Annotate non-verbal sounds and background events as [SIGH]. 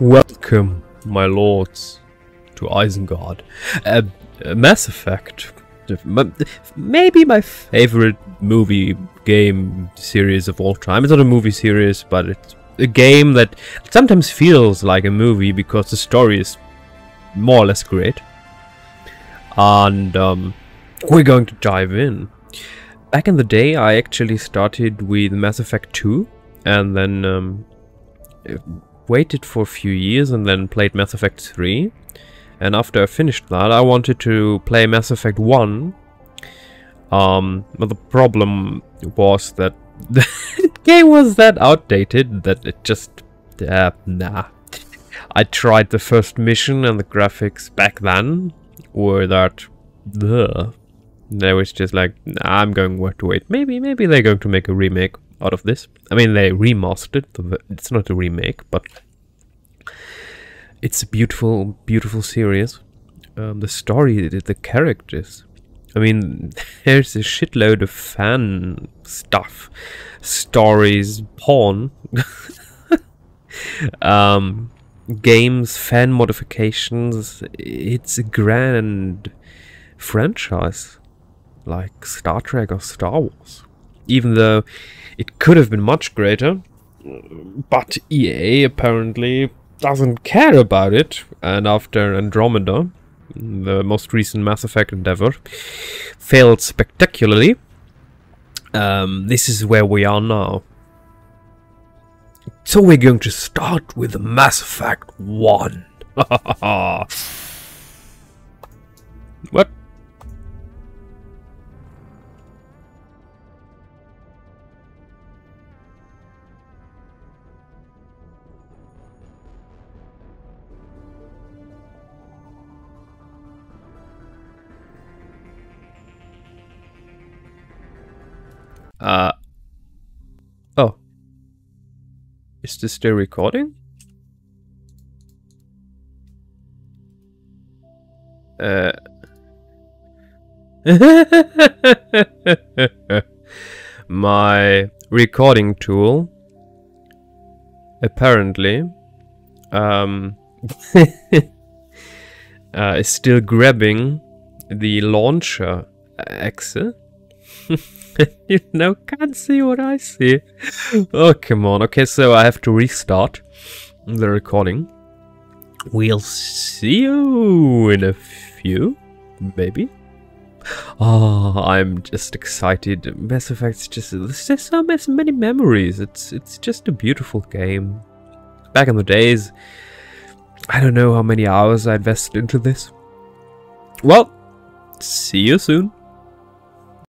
Welcome, my lords, to Isengard. Uh, Mass Effect. Maybe my favorite movie game series of all time. It's not a movie series, but it's a game that sometimes feels like a movie because the story is more or less great. And um, we're going to dive in. Back in the day, I actually started with Mass Effect 2 and then um, waited for a few years and then played Mass Effect 3. And after I finished that, I wanted to play Mass Effect 1. Um, but the problem was that [LAUGHS] the game was that outdated that it just... Uh, nah. I tried the first mission and the graphics back then were that... Ugh. Was just like, nah, I'm going to wait. Maybe, maybe they're going to make a remake out of this. I mean, they remastered. It's not a remake, but it's a beautiful, beautiful series. Um, the story, the characters. I mean, [LAUGHS] there's a shitload of fan stuff, stories, porn, [LAUGHS] um, games, fan modifications. It's a grand franchise, like Star Trek or Star Wars. Even though it could have been much greater, but EA apparently doesn't care about it. And after Andromeda, the most recent Mass Effect endeavor, failed spectacularly, um, this is where we are now. So we're going to start with Mass Effect 1. [LAUGHS] what? Uh. Oh. Is this still recording? Uh. [LAUGHS] My recording tool apparently um, [LAUGHS] uh, is still grabbing the launcher exit [LAUGHS] [LAUGHS] you know, can't see what I see. Oh, come on. Okay, so I have to restart the recording. We'll see you in a few, maybe. Oh, I'm just excited. Mass Effect's just there's just so many memories. It's it's just a beautiful game. Back in the days, I don't know how many hours I invested into this. Well, see you soon.